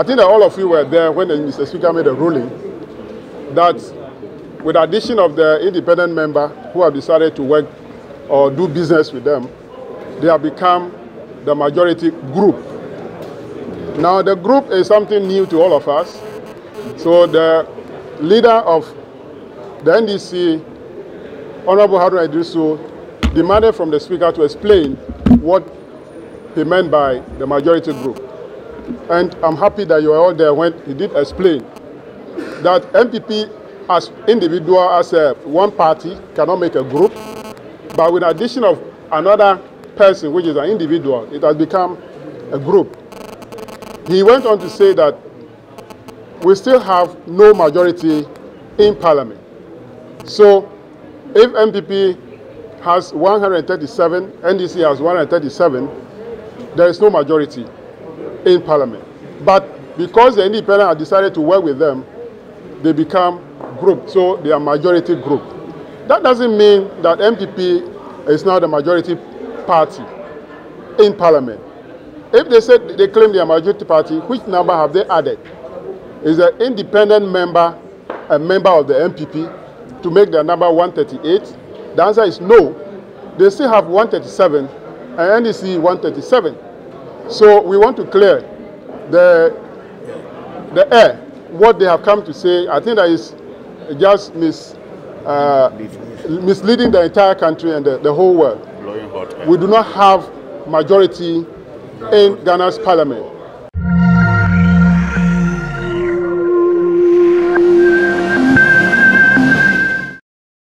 I think that all of you were there when the Mr. Speaker made a ruling that with addition of the independent member who have decided to work or do business with them, they have become the majority group. Now, the group is something new to all of us. So, the leader of the NDC, Honorable Haruna Iddrisu, demanded from the Speaker to explain what he meant by the majority group. And I'm happy that you were all there when he did explain that NPP as individual, as a one party, cannot make a group, but with addition of another person, which is an individual, it has become a group. He went on to say that we still have no majority in parliament. So if NPP has 137, NDC has 137, there is no majority in parliament. But because the independent have decided to work with them, they become group, so they are majority group. That doesn't mean that NPP is now the majority party in parliament. If they said they claim they are majority party, which number have they added? Is an independent member a member of the NPP to make their number 138? The answer is no. They still have 137 and NDC 137. So we want to clear the the air what they have come to say. I think that is just mis, uh, misleading the entire country and the, the whole world. We do not have majority in Ghana's parliament.